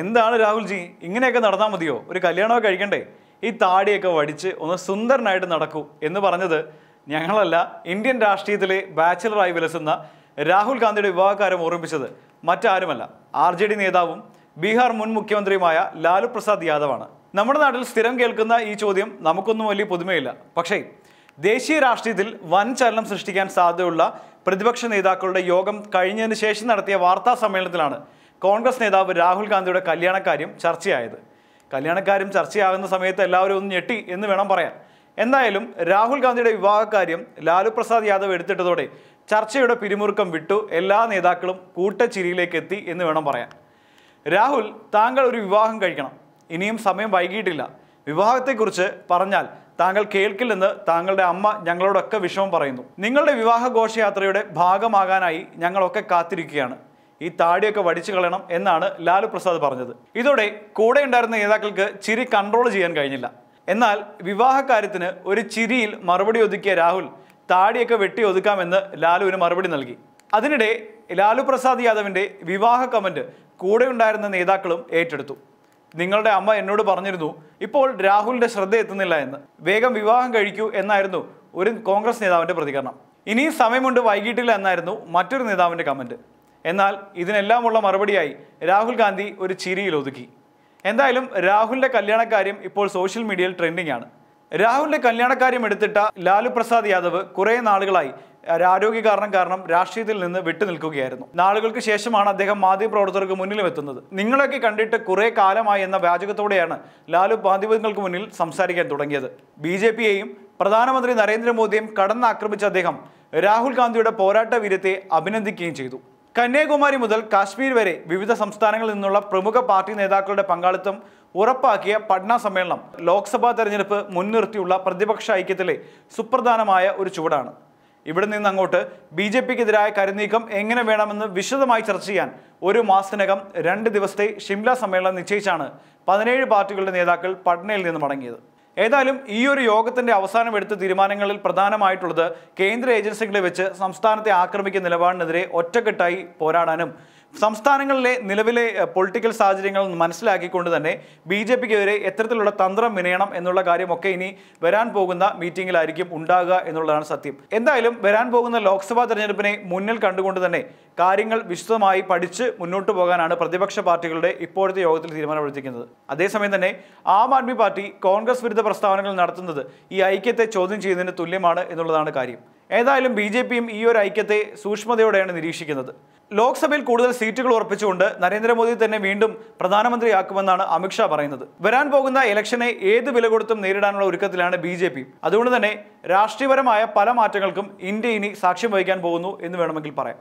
എന്താണ് രാഹുൽജി? ഇങ്ങനെയൊക്കെ നടന്നാൽ മതിയോ? ഒരു കല്യാണമൊക്കെ കഴിക്കണ്ടേ? ഈ താടിയൊക്കെ വടിച്ച് ഒന്ന് സുന്ദരനായിട്ട് നടക്കൂ എന്ന് പറഞ്ഞത് ഞങ്ങളല്ല ഇന്ത്യൻ രാഷ്ട്രീയത്തിലെ ബാച്ചിലറായി വിലസുന്ന രാഹുൽ ഗാന്ധിയുടെ വിവാഹകാരം ഓർമ്മിപ്പിച്ചത് മറ്റാരുമല്ല. ആർ ജെ ഡി നേതാവും ബീഹാർ മുൻ മുഖ്യമന്ത്രിയുമായ ലാലു പ്രസാദ് യാദവാണ്. നമ്മുടെ നാട്ടിൽ സ്ഥിരം കേൾക്കുന്ന ഈ ചോദ്യം നമുക്കൊന്നും വലിയ പുതുമയില്ല. പക്ഷേ ദേശീയ രാഷ്ട്രീയത്തിൽ വൻ ചലനം സൃഷ്ടിക്കാൻ സാധ്യതയുള്ള പ്രതിപക്ഷ നേതാക്കളുടെ യോഗം കഴിഞ്ഞതിന് ശേഷം നടത്തിയ വാർത്താ സമ്മേളനത്തിലാണ് കോൺഗ്രസ് നേതാവ് രാഹുൽ ഗാന്ധിയുടെ കല്യാണക്കാര്യം ചർച്ചയായത്. കല്യാണക്കാര്യം ചർച്ചയാകുന്ന സമയത്ത് എല്ലാവരും ഒന്ന് ഞെട്ടി എന്ന് വേണം പറയാൻ. എന്തായാലും രാഹുൽ ഗാന്ധിയുടെ വിവാഹകാര്യം ലാലു പ്രസാദ് യാദവ് എടുത്തിട്ടതോടെ ചർച്ചയുടെ പിരിമുറുക്കം വിട്ടു. എല്ലാ നേതാക്കളും കൂട്ടച്ചിരിയിലേക്ക് എത്തി എന്ന് വേണം പറയാൻ. രാഹുൽ താങ്കൾ ഒരു വിവാഹം കഴിക്കണം. ഇനിയും സമയം വൈകിയിട്ടില്ല. വിവാഹത്തെക്കുറിച്ച് പറഞ്ഞാൽ താങ്കൾ കേൾക്കില്ലെന്ന് താങ്കളുടെ അമ്മ ഞങ്ങളോടൊക്കെ വിഷമം പറയുന്നു. നിങ്ങളുടെ വിവാഹ ഘോഷയാത്രയുടെ ഭാഗമാകാനായി ഞങ്ങളൊക്കെ കാത്തിരിക്കുകയാണ്. ഈ താടിയൊക്കെ വടിച്ചു കളയണം എന്നാണ് ലാലു പ്രസാദ് പറഞ്ഞത്. ഇതോടെ കൂടെ ഉണ്ടായിരുന്ന നേതാക്കൾക്ക് ചിരി കൺട്രോൾ ചെയ്യാൻ കഴിഞ്ഞില്ല. എന്നാൽ വിവാഹകാര്യത്തിന് ഒരു ചിരിയിൽ മറുപടി ഒതുക്കിയ രാഹുൽ താടിയൊക്കെ വെട്ടി ഒതുക്കാമെന്ന് ലാലുവിന് മറുപടി നൽകി. അതിനിടെ ലാലു പ്രസാദ് യാദവിന്റെ വിവാഹ കമന്റ് കൂടെ ഉണ്ടായിരുന്ന നേതാക്കളും ഏറ്റെടുത്തു. നിങ്ങളുടെ അമ്മ എന്നോട് പറഞ്ഞിരുന്നു ഇപ്പോൾ രാഹുലിന്റെ ശ്രദ്ധ എത്തുന്നില്ല എന്ന്. വേഗം വിവാഹം കഴിക്കൂ എന്നായിരുന്നു ഒരു കോൺഗ്രസ് നേതാവിന്റെ പ്രതികരണം. ഇനിയും സമയമുണ്ട് വൈകിട്ടില്ല എന്നായിരുന്നു മറ്റൊരു നേതാവിന്റെ കമന്റ് എന്നാൽ ഇതിനെല്ലാമുള്ള മറുപടിയായി രാഹുൽ ഗാന്ധി ഒരു ചിരിയിൽ ഒതുക്കി. എന്തായാലും രാഹുലിന്റെ കല്യാണക്കാര്യം ഇപ്പോൾ സോഷ്യൽ മീഡിയയിൽ ട്രെൻഡിംഗ് ആണ്. രാഹുലിന്റെ കല്യാണക്കാര്യം എടുത്തിട്ട ലാലു പ്രസാദ് യാദവ് കുറേ നാളുകളായി ആരോഗ്യ കാരണം കാരണം രാഷ്ട്രീയത്തിൽ നിന്ന് വിട്ടു നിൽക്കുകയായിരുന്നു. നാളുകൾക്ക് ശേഷമാണ് അദ്ദേഹം മാധ്യമപ്രവർത്തകർക്ക് മുന്നിലും എത്തുന്നത്. നിങ്ങളൊക്കെ കണ്ടിട്ട് കുറേ കാലമായി എന്ന വാചകത്തോടെയാണ് ലാലു മാധ്യമങ്ങൾക്ക് മുന്നിൽ സംസാരിക്കാൻ തുടങ്ങിയത്. ബി ജെ പിയെയും പ്രധാനമന്ത്രി നരേന്ദ്രമോദിയെയും കടന്നാക്രമിച്ച അദ്ദേഹം രാഹുൽ ഗാന്ധിയുടെ പോരാട്ട വീര്യത്തെ അഭിനന്ദിക്കുകയും ചെയ്തു. കന്യാകുമാരി മുതൽ കാശ്മീർ വരെ വിവിധ സംസ്ഥാനങ്ങളിൽ നിന്നുള്ള പ്രമുഖ പാർട്ടി നേതാക്കളുടെ പങ്കാളിത്തം ഉറപ്പാക്കിയ പട്ന സമ്മേളനം ലോക്സഭാ തെരഞ്ഞെടുപ്പ് മുൻനിർത്തിയുള്ള പ്രതിപക്ഷ ഐക്യത്തിലെ സുപ്രധാനമായ ഒരു ചുവടാണ്. ഇവിടെ നിന്ന് അങ്ങോട്ട് ബി ജെ പിക്കെതിരായ കരുനീക്കം എങ്ങനെ വേണമെന്ന് വിശദമായി ചർച്ച ചെയ്യാൻ ഒരു മാസത്തിനകം രണ്ട് ദിവസത്തെ ഷിംല സമ്മേളനം നിശ്ചയിച്ചാണ് പതിനേഴ് പാർട്ടികളുടെ നേതാക്കൾ പട്നയിൽ നിന്ന് മടങ്ങിയത്. ഏതായാലും ഈ ഒരു യോഗത്തിന്റെ അവസാനം എടുത്ത തീരുമാനങ്ങളിൽ പ്രധാനമായിട്ടുള്ളത് കേന്ദ്ര ഏജൻസികളെ വെച്ച് സംസ്ഥാനത്തെ ആക്രമിക്കുന്ന നിലപാടിനെതിരെ ഒറ്റക്കെട്ടായി പോരാടാനും സംസ്ഥാനങ്ങളിലെ നിലവിലെ പൊളിറ്റിക്കൽ സാഹചര്യങ്ങൾ മനസ്സിലാക്കിക്കൊണ്ട് തന്നെ ബി ജെ പിക്കെതിരെ എത്തരത്തിലുള്ള തന്ത്രം വിനയണം എന്നുള്ള കാര്യമൊക്കെ ഇനി വരാൻ പോകുന്ന മീറ്റിംഗിലായിരിക്കും ഉണ്ടാകുക എന്നുള്ളതാണ് സത്യം. എന്തായാലും വരാൻ പോകുന്ന ലോക്സഭാ തെരഞ്ഞെടുപ്പിനെ മുന്നിൽ കണ്ടുകൊണ്ട് തന്നെ കാര്യങ്ങൾ വിശദമായി പഠിച്ച് മുന്നോട്ട് പോകാനാണ് പ്രതിപക്ഷ പാർട്ടികളുടെ ഇപ്പോഴത്തെ യോഗത്തിൽ തീരുമാനമെടുത്തിരിക്കുന്നത്. അതേസമയം തന്നെ ആം ആദ്മി പാർട്ടി കോൺഗ്രസ് വിരുദ്ധ പ്രസ്താവനകൾ നടത്തുന്നത് ഈ ഐക്യത്തെ ചോദ്യം ചെയ്യുന്നതിന് തുല്യമാണ് എന്നുള്ളതാണ് കാര്യം. ഏതായാലും ബി ജെ പിയും ഈ ഒരു ഐക്യത്തെ സൂക്ഷ്മതയോടെയാണ് നിരീക്ഷിക്കുന്നത്. ലോക്സഭയിൽ കൂടുതൽ സീറ്റുകൾ ഉറപ്പിച്ചുകൊണ്ട് നരേന്ദ്രമോദി തന്നെ വീണ്ടും പ്രധാനമന്ത്രിയാക്കുമെന്നാണ് അമിത്ഷാ പറയുന്നത്. വരാൻ പോകുന്ന ഇലക്ഷനെ ഏത് വില കൊടുത്തും നേരിടാനുള്ള ഒരുക്കത്തിലാണ് ബി ജെ പി. അതുകൊണ്ട് തന്നെ രാഷ്ട്രീയപരമായ പല മാറ്റങ്ങൾക്കും ഇന്ത്യ ഇനി സാക്ഷ്യം വഹിക്കാൻ പോകുന്നു എന്ന് വേണമെങ്കിൽ പറയാം.